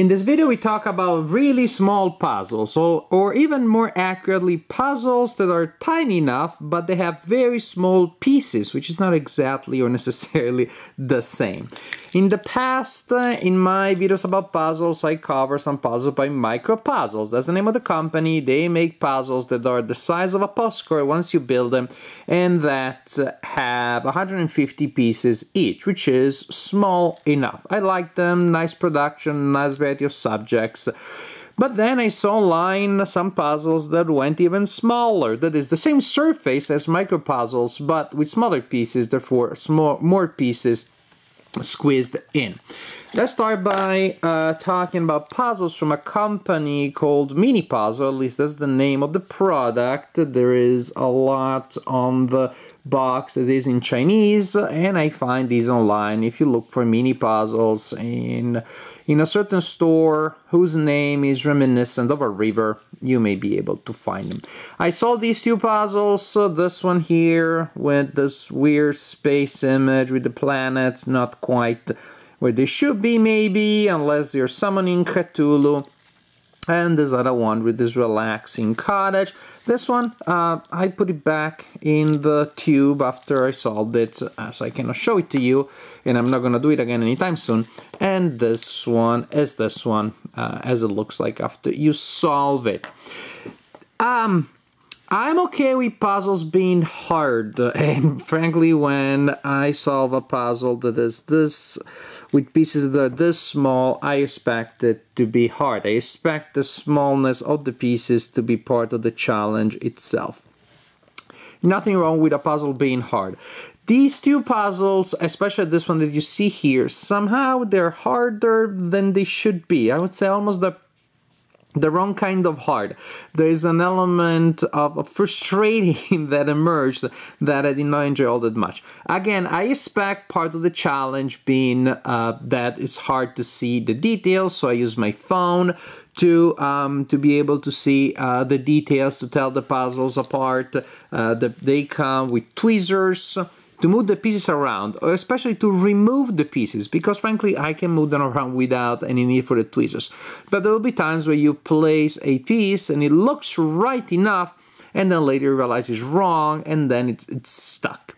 In this video we talk about really small puzzles, or, or even more accurately puzzles that are tiny enough but they have very small pieces, which is not exactly or necessarily the same. In the past, uh, in my videos about puzzles, I cover some puzzles by Micro Puzzles. That's the name of the company. They make puzzles that are the size of a postcard once you build them and that have 150 pieces each, which is small enough. I like them, nice production, nice variety of subjects. But then I saw online some puzzles that went even smaller. That is the same surface as micro puzzles, but with smaller pieces, therefore more pieces squeezed in. Let's start by uh, talking about puzzles from a company called Mini Puzzle, at least that's the name of the product. There is a lot on the box that is in Chinese, and I find these online. If you look for mini puzzles in, in a certain store whose name is reminiscent of a river, you may be able to find them. I saw these two puzzles, this one here with this weird space image with the planets not quite where they should be maybe, unless you're summoning Cthulhu. And this other one with this relaxing cottage. This one, uh, I put it back in the tube after I solved it, uh, so I cannot show it to you, and I'm not gonna do it again anytime soon. And this one is this one, uh, as it looks like after you solve it. Um, I'm okay with puzzles being hard, and frankly, when I solve a puzzle that is this, with pieces that are this small, I expect it to be hard. I expect the smallness of the pieces to be part of the challenge itself. Nothing wrong with a puzzle being hard. These two puzzles, especially this one that you see here, somehow they're harder than they should be. I would say almost the the wrong kind of hard. There is an element of frustrating that emerged that I did not enjoy all that much. Again, I expect part of the challenge being uh, that it's hard to see the details, so I use my phone to um, to be able to see uh, the details to tell the puzzles apart. Uh, the, they come with tweezers to move the pieces around, or especially to remove the pieces, because frankly, I can move them around without any need for the tweezers. But there will be times where you place a piece and it looks right enough, and then later you realize it's wrong, and then it's, it's stuck.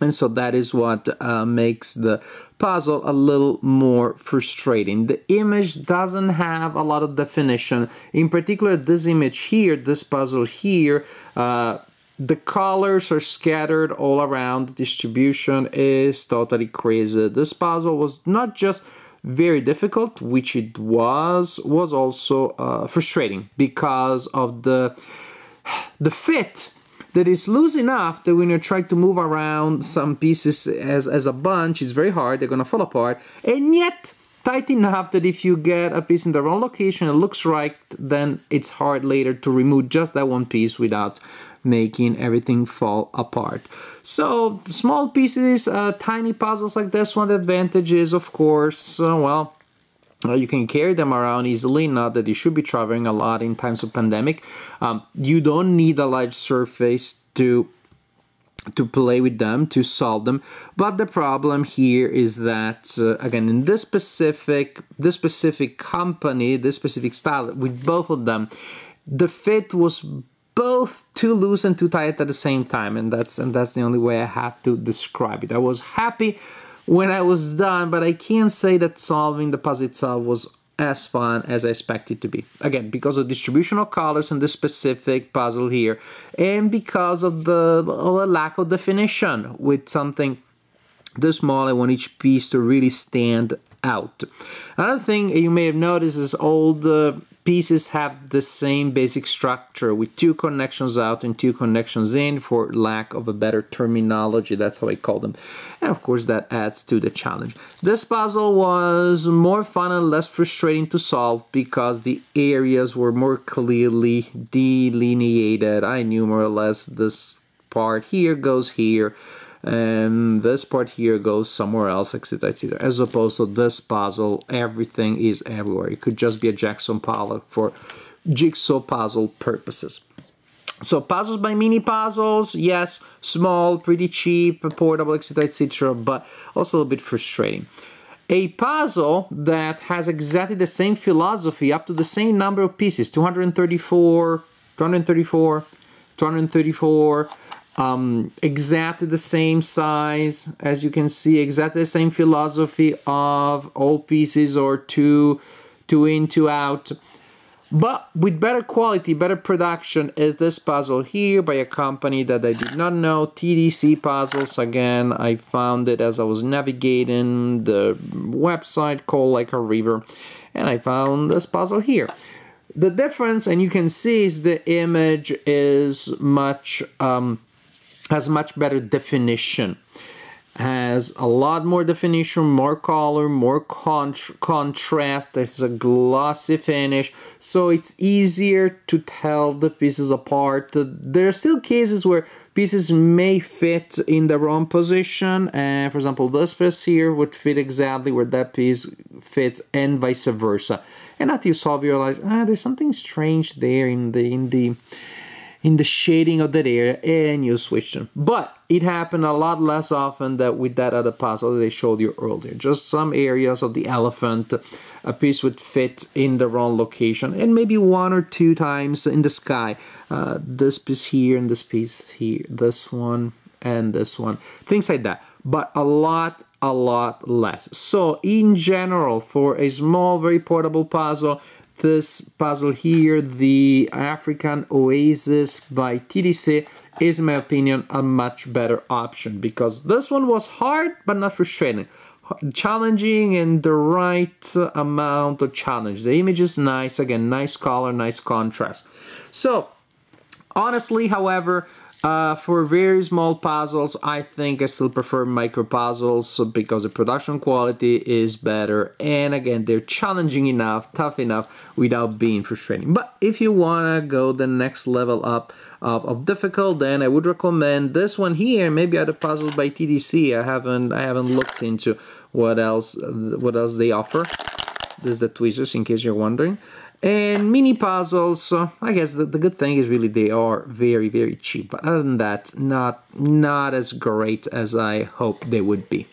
And so that is what uh, makes the puzzle a little more frustrating. The image doesn't have a lot of definition. In particular, this image here, this puzzle here, uh, the colors are scattered all around. The distribution is totally crazy. This puzzle was not just very difficult, which it was, was also uh, frustrating because of the the fit that is loose enough that when you try to move around some pieces as, as a bunch, it's very hard, they're gonna fall apart, and yet tight enough that if you get a piece in the wrong location, it looks right, then it's hard later to remove just that one piece without making everything fall apart. So small pieces, uh, tiny puzzles like this one, the advantage is of course, uh, well, uh, you can carry them around easily, not that you should be traveling a lot in times of pandemic. Um, you don't need a large surface to to play with them to solve them but the problem here is that uh, again in this specific this specific company this specific style with both of them the fit was both too loose and too tight at the same time and that's and that's the only way I have to describe it. I was happy when I was done, but I can't say that solving the puzzle itself was as fun as I expected to be. Again, because of distribution of colors in the specific puzzle here, and because of the, of the lack of definition with something this small, I want each piece to really stand out. Another thing you may have noticed is all the pieces have the same basic structure with two connections out and two connections in for lack of a better terminology. That's how I call them. And of course that adds to the challenge. This puzzle was more fun and less frustrating to solve because the areas were more clearly delineated. I knew more or less this part here goes here and this part here goes somewhere else, etc, etc. As opposed to this puzzle, everything is everywhere. It could just be a Jackson Pollock for jigsaw puzzle purposes. So puzzles by mini puzzles, yes, small, pretty cheap, portable, etc, etc, but also a little bit frustrating. a puzzle that has exactly the same philosophy up to the same number of pieces 234 234 234 um, exactly the same size as you can see exactly the same philosophy of all pieces or two two in two out but with better quality, better production is this puzzle here by a company that I did not know, TDC Puzzles. Again, I found it as I was navigating the website called like a river, and I found this puzzle here. The difference, and you can see, is the image is much um, has much better definition has a lot more definition, more color, more contr contrast. There's a glossy finish, so it's easier to tell the pieces apart. There are still cases where pieces may fit in the wrong position, and for example, this piece here would fit exactly where that piece fits, and vice versa. And after you solve, you realize, ah, there's something strange there in the in the in the shading of that area and you switch them. But it happened a lot less often than with that other puzzle that I showed you earlier. Just some areas of the elephant, a piece would fit in the wrong location and maybe one or two times in the sky. Uh, this piece here and this piece here, this one and this one, things like that. But a lot, a lot less. So in general, for a small, very portable puzzle, this puzzle here, the African Oasis by TDC, is in my opinion a much better option because this one was hard but not frustrating. Challenging and the right amount of challenge. The image is nice, again, nice color, nice contrast. So, honestly, however, uh, for very small puzzles, I think I still prefer micro puzzles because the production quality is better and again, they're challenging enough, tough enough without being frustrating. But if you want to go the next level up of, of difficult, then I would recommend this one here, maybe other puzzles by TDC. I haven't I haven't looked into what else what else they offer. This is the tweezers in case you're wondering. And mini puzzles, uh, I guess the, the good thing is really they are very, very cheap. But other than that, not, not as great as I hope they would be.